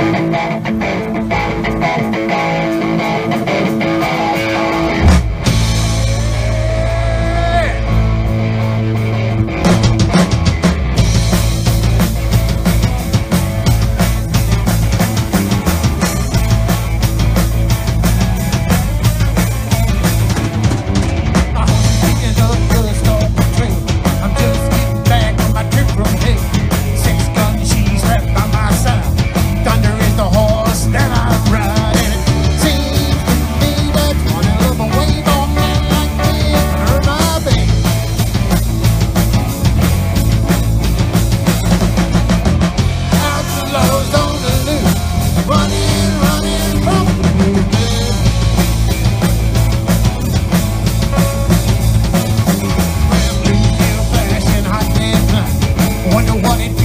Música money.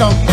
something.